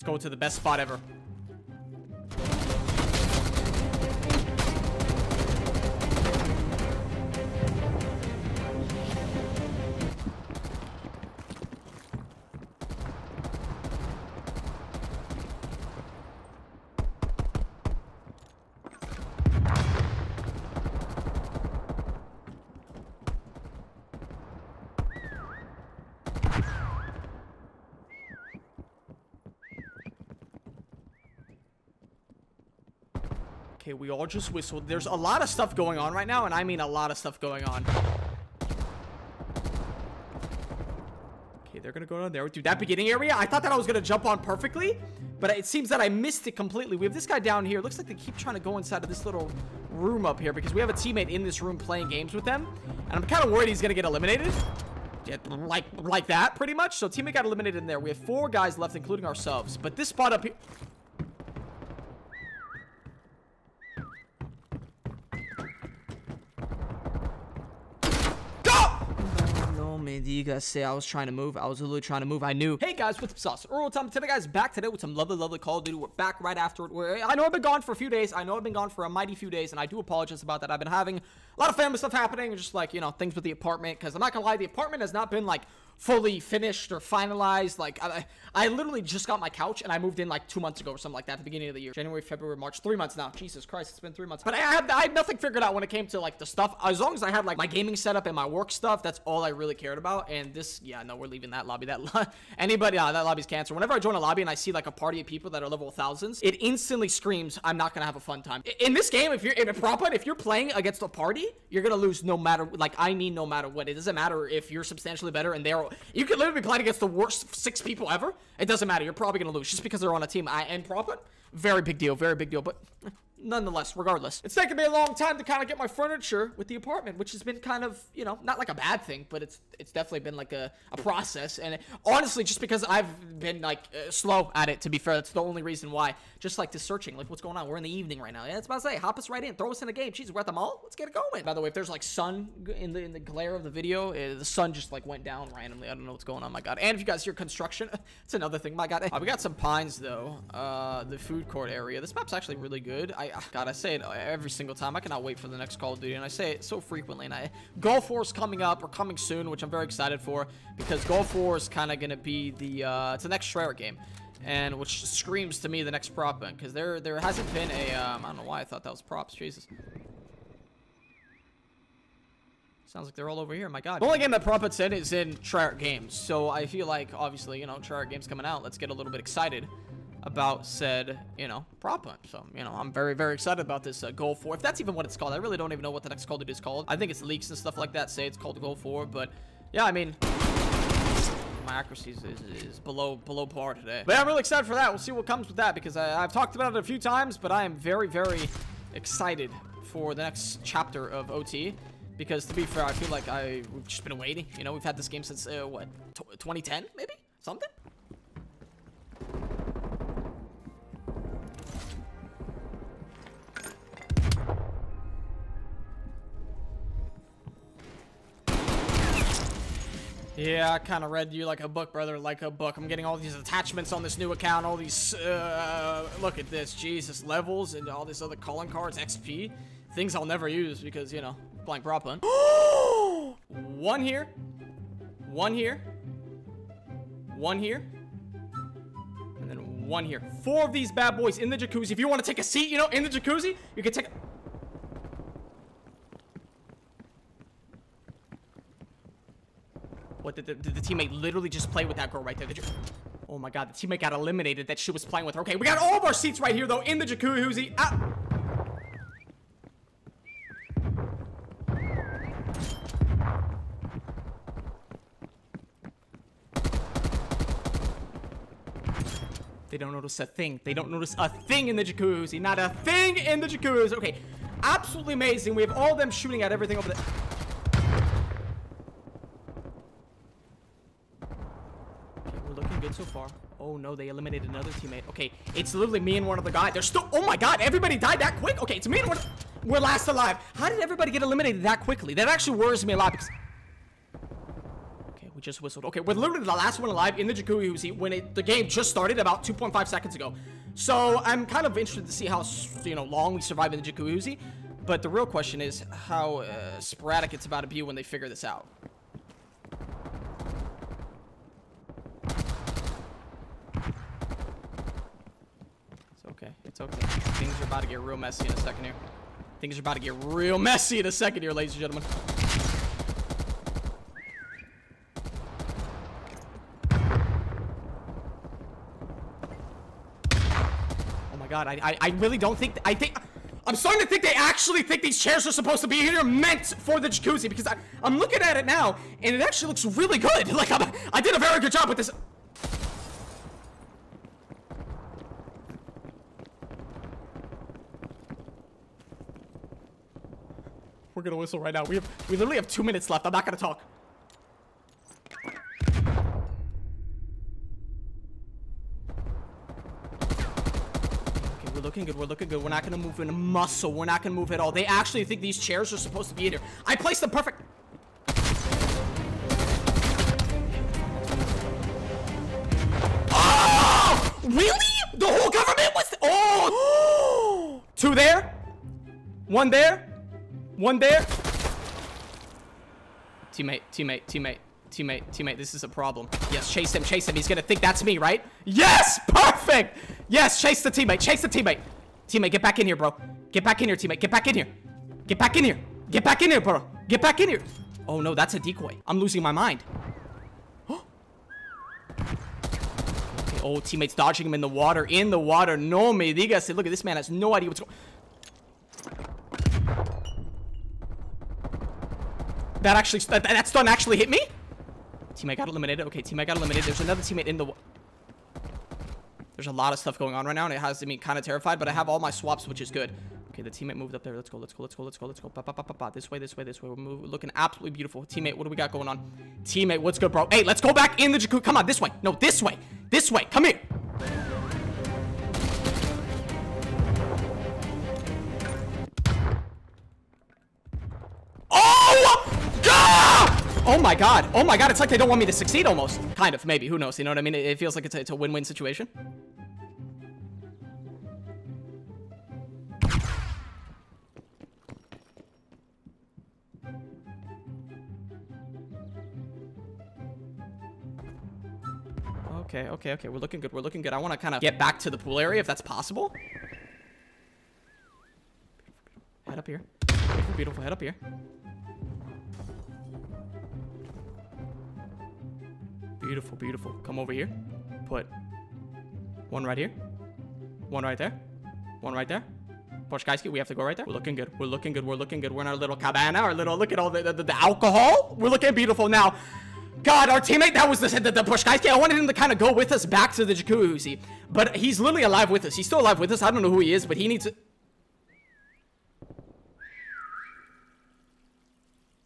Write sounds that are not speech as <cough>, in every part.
Let's go to the best spot ever. Okay, we all just whistled. There's a lot of stuff going on right now, and I mean a lot of stuff going on. Okay, they're gonna go down there. Dude, that beginning area, I thought that I was gonna jump on perfectly, but it seems that I missed it completely. We have this guy down here. Looks like they keep trying to go inside of this little room up here because we have a teammate in this room playing games with them, and I'm kind of worried he's gonna get eliminated. Yeah, like like that, pretty much. So teammate got eliminated in there. We have four guys left, including ourselves. But this spot up here... No, guys say I was trying to move? I was literally trying to move. I knew. Hey, guys, what's up, sauce? Earl time. Today, guys, back today with some lovely, lovely Call of Duty. We're back right after it. We're, I know I've been gone for a few days. I know I've been gone for a mighty few days, and I do apologize about that. I've been having a lot of family stuff happening, just like, you know, things with the apartment, because I'm not gonna lie, the apartment has not been, like, fully finished or finalized. Like, I, I literally just got my couch, and I moved in, like, two months ago or something like that at the beginning of the year. January, February, March. Three months now. Jesus Christ, it's been three months. But I had, I had nothing figured out when it came to, like, the stuff. As long as I had, like, my gaming setup and my work stuff, that's all I really cared about. And this, yeah, no, we're leaving that lobby. That lo <laughs> Anybody, uh, that lobby's cancer. Whenever I join a lobby and I see, like, a party of people that are level thousands, it instantly screams, I'm not gonna have a fun time. In this game, if you're in a prop if you're playing against a party, you're gonna lose no matter, like, I mean no matter what. It doesn't matter if you're substantially better and they're, you could literally be playing against the worst six people ever. It doesn't matter. You're probably gonna lose just because they're on a team. I, prop hunt, very big deal, very big deal. But nonetheless, regardless, it's taken me a long time to kind of get my furniture with the apartment, which has been kind of, you know, not like a bad thing, but it's it's definitely been like a, a process. And honestly, just because I've been like uh, slow at it, to be fair, that's the only reason why. Just like the searching, like what's going on? We're in the evening right now. Yeah, that's about to say, hop us right in, throw us in a game. Jeez, we're at the mall. Let's get it going. By the way, if there's like sun in the in the glare of the video, uh, the sun just like went down randomly. I don't know what's going on. My God. And if you guys hear construction, <laughs> it's another thing. My God. Uh, we got some pines though. Uh, the food court area. This map's actually really good. I uh, God, I say it every single time. I cannot wait for the next Call of Duty, and I say it so frequently. And I Gulf War's coming up or coming soon, which I'm very excited for because Gulf War is kind of gonna be the uh, it's the next Treyarch game. And which screams to me the next prop because there there hasn't been a um, I don't know why I thought that was props Jesus Sounds like they're all over here. My God. The only game that prop hunt's in is in Treyarch Games. So I feel like, obviously, you know, Treyarch Games coming out. Let's get a little bit excited about said, you know, prop hunt. So, you know, I'm very, very excited about this uh, Gulf War. If that's even what it's called. I really don't even know what the next Call Duty is called. I think it's leaks and stuff like that say it's called Gulf War. But, yeah, I mean... My accuracy is, is, is below below par today. But yeah, I'm really excited for that. We'll see what comes with that because I, I've talked about it a few times, but I am very, very excited for the next chapter of OT. Because to be fair, I feel like I we've just been waiting. You know, we've had this game since uh, what, 2010 maybe something. Yeah, I kind of read you like a book, brother, like a book. I'm getting all these attachments on this new account, all these, uh, look at this, Jesus, levels and all these other calling cards, XP, things I'll never use because, you know, blank prop <gasps> one here, one here, one here, and then one here. Four of these bad boys in the jacuzzi. If you want to take a seat, you know, in the jacuzzi, you can take What, did the, did the teammate literally just play with that girl right there? Oh my god, the teammate got eliminated that she was playing with her. Okay, we got all of our seats right here, though, in the jacuzzi. Ah! They don't notice a thing. They don't notice a thing in the jacuzzi. Not a thing in the jacuzzi. Okay, absolutely amazing. We have all of them shooting at everything over there. Okay, we're looking good so far. Oh no, they eliminated another teammate. Okay, it's literally me and one other guy. They're still. Oh my god, everybody died that quick. Okay, it's me and one. We're last alive. How did everybody get eliminated that quickly? That actually worries me a lot because. Okay, We just whistled. Okay, we're literally the last one alive in the jacuzzi when it, the game just started about 2.5 seconds ago. So I'm kind of interested to see how, you know, long we survive in the jacuzzi. But the real question is how uh, sporadic it's about to be when they figure this out. It's okay. Things are about to get real messy in a second here. Things are about to get real messy in a second here, ladies and gentlemen. Oh my god, I, I, I really don't think, I think, I'm starting to think they actually think these chairs are supposed to be here meant for the jacuzzi because I, I'm looking at it now and it actually looks really good. <laughs> Like, I'm, I did a very good job with this. We're gonna whistle right now. We have, we literally have two minutes left. I'm not gonna talk. Okay, we're looking good. We're looking good. We're not gonna move in a muscle. We're not gonna move at all. They actually think these chairs are supposed to be in here. I placed them perfect. Oh! Really? The whole government was. Oh! <gasps> Two there. One there. One there. Teammate, teammate, teammate, teammate, teammate. This is a problem. Yes, chase him, chase him. He's gonna think that's me, right? Yes, perfect. Yes, chase the teammate, chase the teammate. Teammate, get back in here, bro. Get back in here, teammate. Get back in here. Get back in here. Get back in here, bro. Get back in here. Oh no, that's a decoy. I'm losing my mind. <gasps> Okay, oh, teammates dodging him in the water. In the water. No me digas. Look at this man has no idea what's going. That actually, that, that stun actually hit me? Teammate got eliminated. Okay, teammate got eliminated. There's another teammate in the... There's a lot of stuff going on right now, and it has me kind of terrified, but I have all my swaps, which is good. Okay, the teammate moved up there. Let's go, let's go, let's go, let's go, let's go. Ba, ba, ba, ba, ba. This way, this way, this way. We're moving, looking absolutely beautiful. Teammate, what do we got going on? Teammate, what's good, bro? Hey, let's go back in the jacuzzi. Come on, this way. No, this way. This way. Come here. Oh my god. Oh my god, it's like they don't want me to succeed almost. Kind of, maybe. Who knows? You know what I mean? It, it feels like it's a, win-win situation. Okay, okay, okay. We're looking good. We're looking good. I want to kind of get back to the pool area if that's possible. Head up here. Beautiful, beautiful. Head up here. Beautiful, beautiful. Come over here. Put one right here. One right there. One right there. Poshkaiski, we have to go right there. We're looking good. We're looking good. We're looking good. We're in our little cabana. Our little, look at all the, the, the alcohol. We're looking beautiful now. God, our teammate, that was the, the, the Poshkaiski. I wanted him to kind of go with us back to the jacuzzi. But he's literally alive with us. He's still alive with us. I don't know who he is, but he needs to...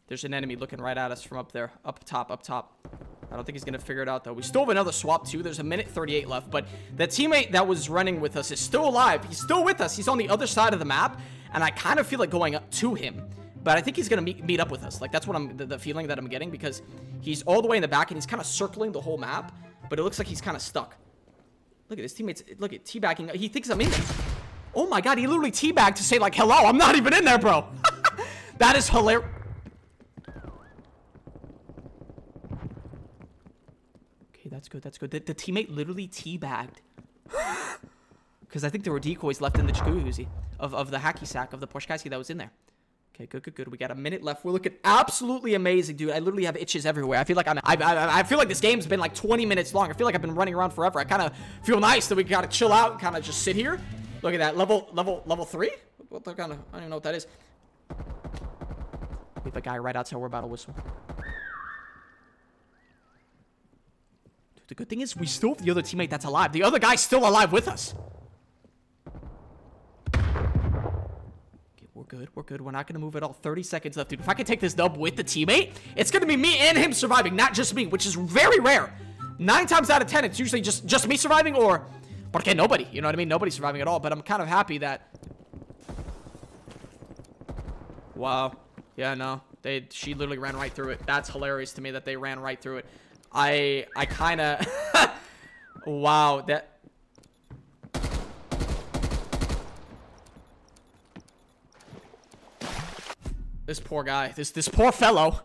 There's an enemy looking right at us from up there. Up top, up top. I don't think he's going to figure it out, though. We still have another swap, too. There's a minute 38 left, but the teammate that was running with us is still alive. He's still with us. He's on the other side of the map, and I kind of feel like going up to him. But I think he's going to meet, meet up with us. Like, that's what I'm, the, the feeling that I'm getting, because he's all the way in the back, and he's kind of circling the whole map, but it looks like he's kind of stuck. Look at his teammates. Look at teabagging. He thinks I'm in there. Oh, my God. He literally teabagged to say, like, hello. I'm not even in there, bro. <laughs> that is hilarious. That's good. That's good. The, the teammate literally teabagged. <gasps> Because I think there were decoys left in the jacuzzi of, of the hacky sack of the Poshkaiski that was in there. Okay, good, good, good. We got a minute left. We're looking absolutely amazing, dude. I literally have itches everywhere. I feel like I'm. I, I, I feel like this game's been like 20 minutes long. I feel like I've been running around forever. I kind of feel nice that we gotta chill out and kind of just sit here. Look at that level, level, level three. What the kind of? I don't even know what that is. We have a guy right outside. We're about to whistle. The good thing is we still have the other teammate that's alive. The other guy's still alive with us. Okay, We're good. We're good. We're not going to move at all. 30 seconds left, dude. If I can take this dub with the teammate, it's going to be me and him surviving, not just me, which is very rare. Nine times out of 10, it's usually just, just me surviving or... Porque nobody. You know what I mean? Nobody's surviving at all. But I'm kind of happy that... Wow. Yeah, no. They she literally ran right through it. That's hilarious to me that they ran right through it. I I kind of <laughs> wow that. This poor guy this this poor fellow